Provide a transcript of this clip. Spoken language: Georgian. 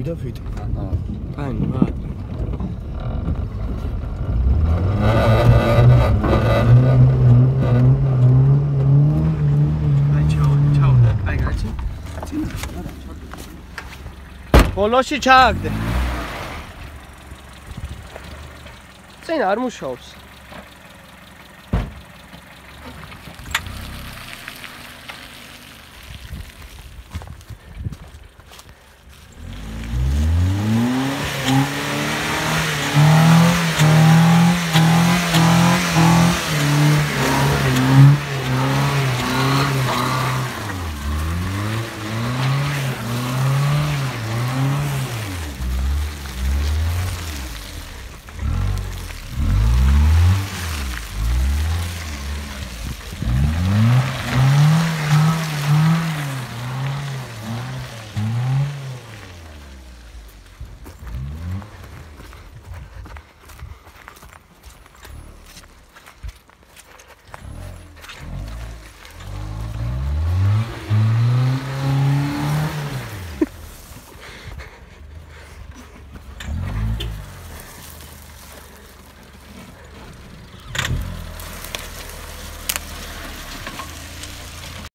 მივიდა ფიტი. აა. აი, რა. აი, ჩაო, ჩაო. აი, გაჩი. ბოლოში ჩააგდე. წინ არ მუშაობს.